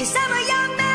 Cause I'm a young man.